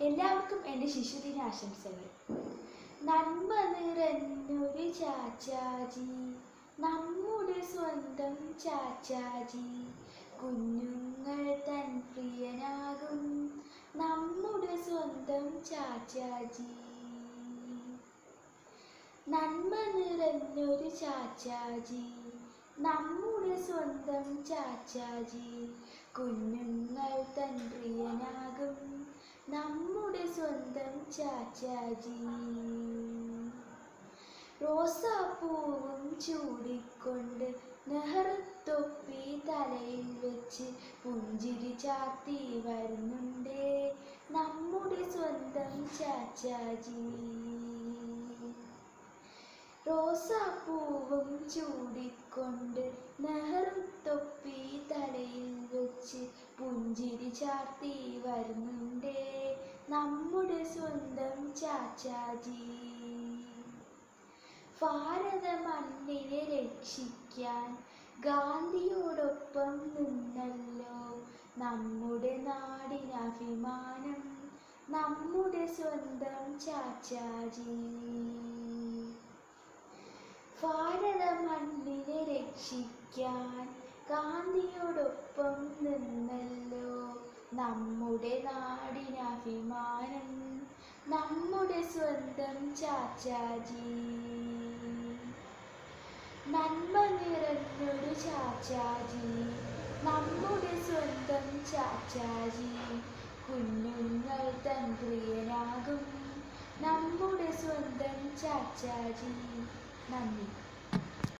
എല്ലാവർക്കും എന്റെ ശിശുദിന ആശംസകൾ. നന്മ നിറഞ്ഞൊരു ചാച്ചാജി നമ്മുടെ സ്വന്തം ചാച്ചാജി. കുഞ്ഞുങ്ങൾ തൻ പ്രിയനാകും നമ്മുടെ സ്വന്തം ചാച്ചാജി. നന്മ നിറഞ്ഞൊരു ചാച്ചാജി നമ്മുടെ സ്വന്തം ചാച്ചാജി. കുഞ്ഞുങ്ങൾ തൻ പ്രിയനാകും നമ്മുടെ സ്വന്തം ചാച്ചാജി. റോസാപ്പൂവും ചൂടിക്കൊണ്ട് നെഹ്റുത്തൊപ്പി തലയിൽ വെച്ച് പുഞ്ചിരി ചാത്തി വരുന്നുണ്ടേ. നമ്മുടെ സ്വന്തം ചാച്ചാജി. റോസാപ്പൂവും ചൂടിക്കൊണ്ട് നെഹ്റുത്തൊപ്പി തലയിൽ വെച്ച് പുഞ്ചിരി ചാർത്തി വരുന്നുണ്ടേ. ചാച്ചാജി. ഭാരത മണ്ണിനെ രക്ഷിക്കാൻ ഗാന്ധിയോടൊപ്പം നിന്നല്ലോ നമ്മുടെ നാടിന് അഭിമാനം നമ്മുടെ സ്വന്തം ചാച്ചാജി. ഭാരത മണ്ണിനെ രക്ഷിക്കാൻ ഗാന്ധിയോടൊപ്പം നിന്നല്ലോ നമ്മുടെ നാടിനഭിമാനം നമ്മുടെ സ്വന്തം ചാച്ചാജി. നന്മ നിറഞ്ഞൊരു ചാച്ചാജി. നമ്മുടെ സ്വന്തം ചാച്ചാജി. കുഞ്ഞുങ്ങൾ തൻ പ്രിയനാകും നമ്മുടെ സ്വന്തം ചാച്ചാജി. നന്ദി.